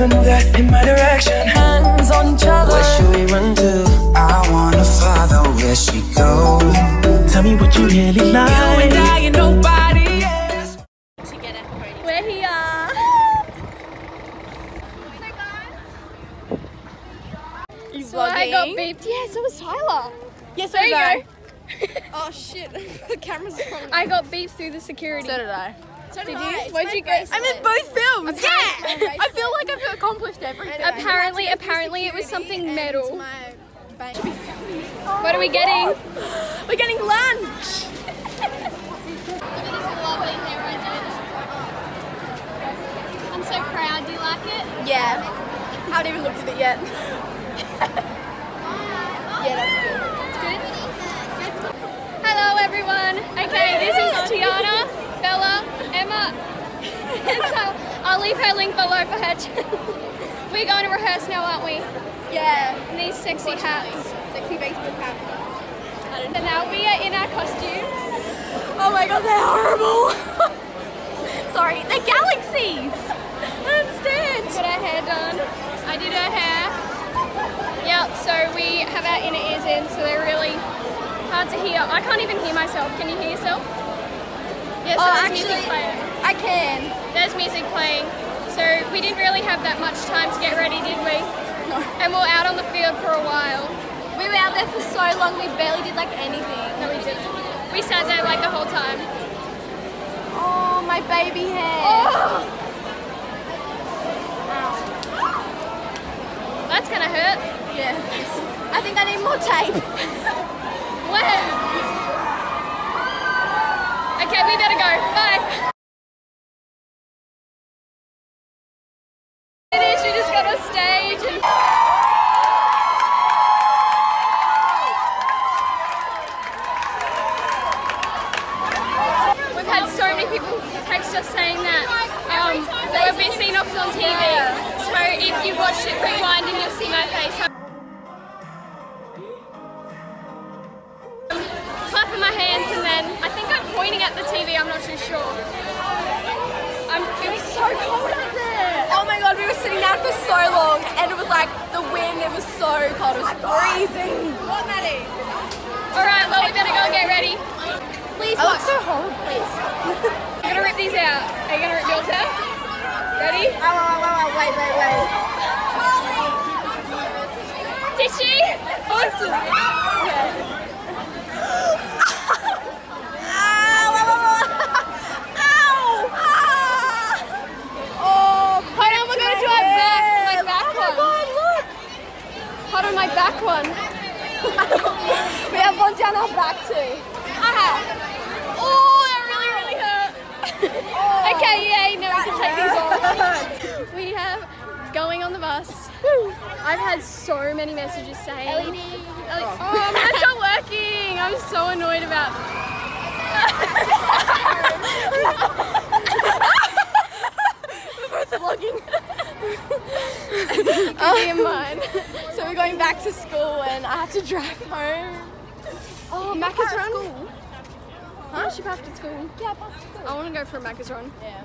Come and move that in my direction. Hands on each other. Where should we run to? I wanna follow where she goes. Tell me what you really like. You and I and nobody else. We're here. You So I got beeped. Yeah, so was Tyler. Yes, There you go. Oh shit, the camera's on. I got beeped through the security. So did I. Did you? Where'd you go? I'm in both films. Yeah. I feel like I've accomplished everything. Apparently, apparently it was something metal. What are we getting? We're getting lunch. I'm so proud. Do you like it? Yeah. Haven't even looked at it yet. yeah, that's good. It's good. Hello, everyone. Okay, this is so I'll leave her link below for her. channel. We're going to rehearse now, aren't we? Yeah. In these sexy hats. Sexy Facebook hats. And now we are in our costumes. Oh my god, they're horrible. Sorry, they're galaxies. I understand. Got our hair done. I did her hair. Yep, so we have our inner ears in, so they're really hard to hear. I can't even hear myself. Can you hear yourself? Yeah, so Oh, actually-. I can. There's music playing. So we didn't really have that much time to get ready, did we? No. And we're out on the field for a while. We were out there for so long, we barely did like anything. No, we didn't. We sat there like the whole time. Oh, my baby hair. Oh! That's gonna hurt. Yeah. I think I need more tape. When? Okay, we better go. Bye. Saying that um, that we've been seen off on TV. So if you watch it rewinding, you'll see my face. clapping my hands and then I think I'm pointing at the TV, I'm not too sure. I'm, it was so cold out there. Oh my god, we were sitting down for so long and it was like the wind, it was so cold, it was freezing. What, Maddie? Alright, well we better go and get ready. Please, I look so horrible. Please. I'm gonna rip these out. Are you gonna rip yours out? Ready? Oh, oh, oh, oh, wait, wait, wait. Did she? Awesome. Ow, ow, ow, ow. Ow. Hold on, we're gonna do our back, my back my one. god, look. Hold on, my back one. we have one down our back too. Oh, that really, really hurt. okay, yay, now we can take We have going on the bus. I've had so many messages saying. LED. Oh, mine's not working. I'm so annoyed about. We're both vlogging. Be in mine. So we're going back to school and I have to drive home. Oh, Macca's Macca's run? run. Huh? She back to school. Yeah, back to school. I want to go for a Macca's run. Yeah.